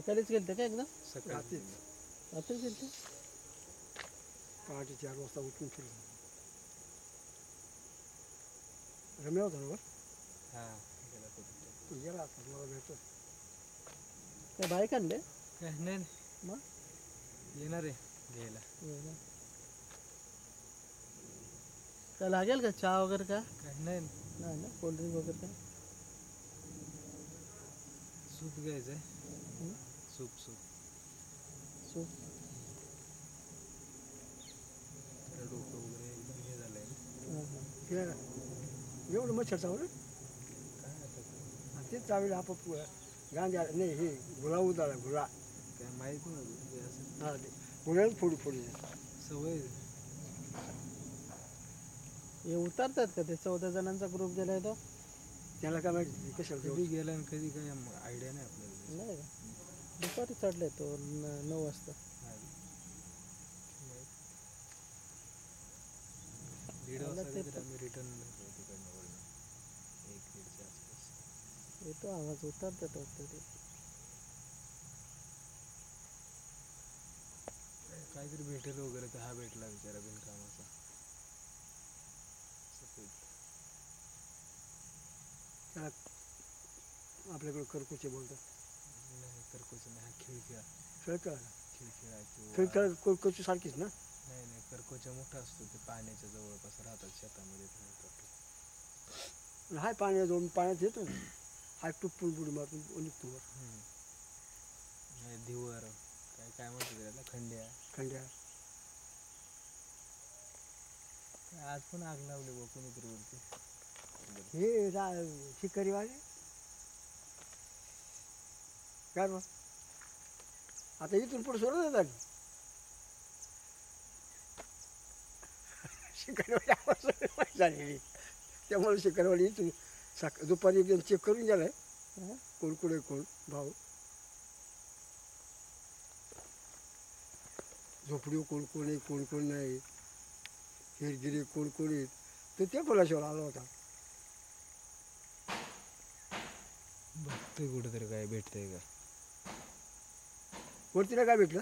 सकाळीच गेलते का एकदम सकाळी रात्रीच गेलते पहाटे चार वाजता उठून फिरलो रम्या होता ना वर? गेला तो गेला आता मला भेटतो काय बाईक आणले काय नाही नाही. मग येणार आहे घ्यायला. काय लागेल का चहा वगैरे का काय नाही नाही. नाही ना। कोल्ड्रिंक वगैरे काय सूप घ्यायचंय हं? सूप सूप सूप डोकं वगैरे एकदम हे झालंय. हां हां हे एवढं मच्छर चावलं तेच चावले आपोआप गांजा नाही हे गुळा उदाळा गुळा काय माहीत नव्हतं हे असं. हा ते गुळ्याला फोडी फोडी सवय हे उतरतात का ते चौदा जणांचा ग्रुप गेलाय तो? त्याला काय माहिती कशाला कधी गेला आणि कधी काय आयडिया नाही आपल्याला. नाही. का दुपारी चढलाय तो नऊ वाजता. दीड वाजता आम्ही रिटर्न एक दीडच्या आसपास. येतो आवाज उतरतात वाटतं ते काहीतरी भेटेल वगैरे तर हा भेटला बिचारा बिनकामाचा. सफेद त्याला आपल्याकडे करकुचे बोलतात. नाही करकोच नाही हा खिळखिळा. खेळतो खिळखिळा किंवा खेळ करकुची सारखीच ना? नाही नाही करकोचा मोठा असतो ते पाण्याच्या जवळपास राहतात शेतामध्ये. हाय पाण्यात जाऊन पाण्यात येतो ना. हाय टुप्पून बुडी मारून निघतो वर. हम्म. नाही, धिवर काय काय म्हणतात त्याला खंड्या. खंड्या. आज पण आग लावली बा कोणीतरी वरती. हे रा शिकारीवाले? काय बा आता इथून पुढे सोडत शिकारीवाली आवाज झालेली. त्यामुळे शिकारीवाली इथून सक दुपारी एकदम चेक करून गेलाय. हां? कोण कुठे कोण? भाऊ. झोपडी कोण कोण आहे कोण कोण नाही? हिरगिरी कोण कोण आहेत तर ते कोणाशिवाय आला होता? बघतोय कुठेतरी काय भेटतंय का? वरतीला काय भेटलं?